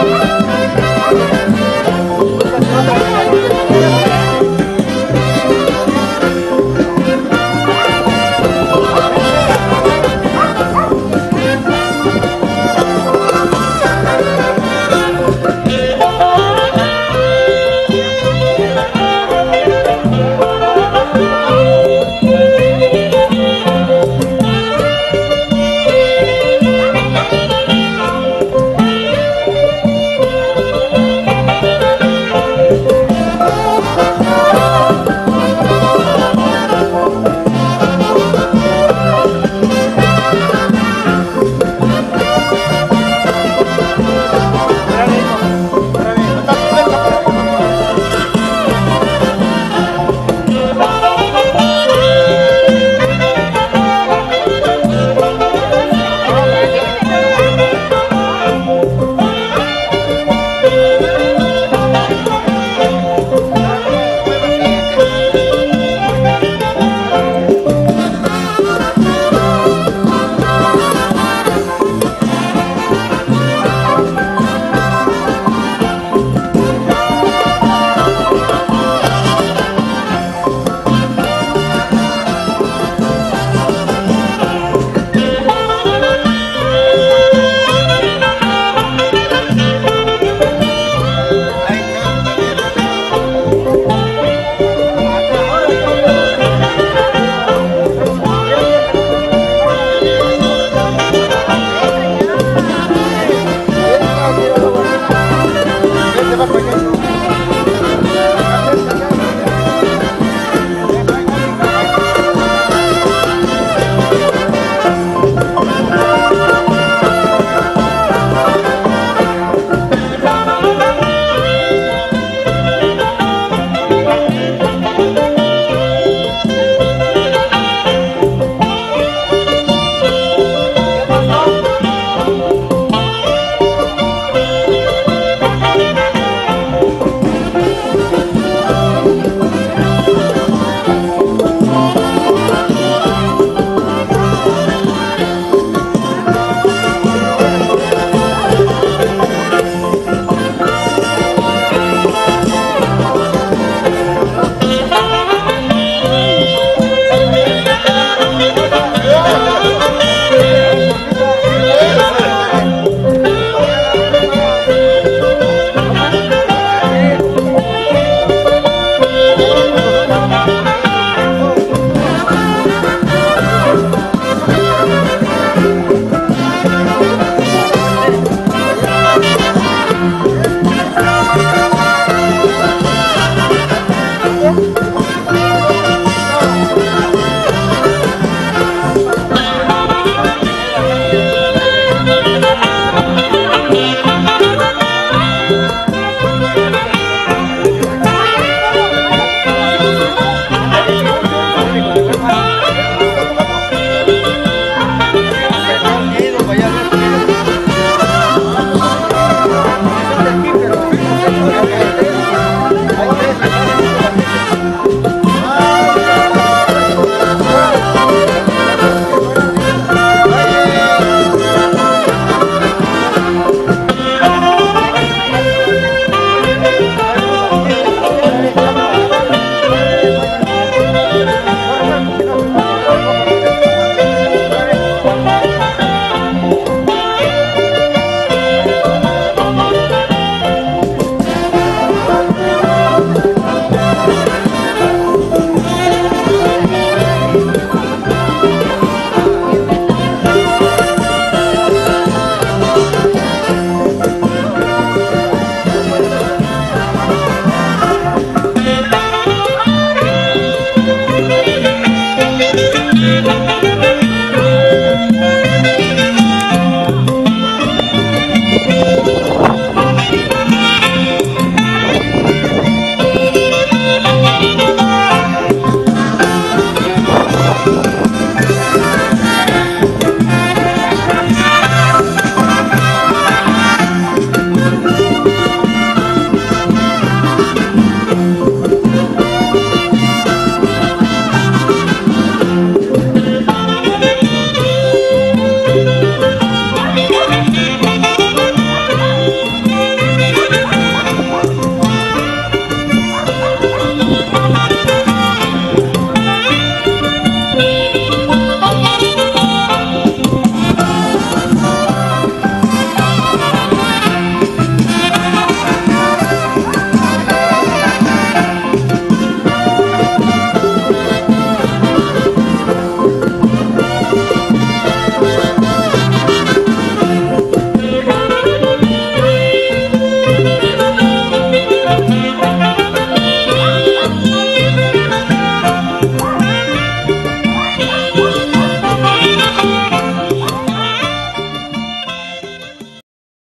oh, you.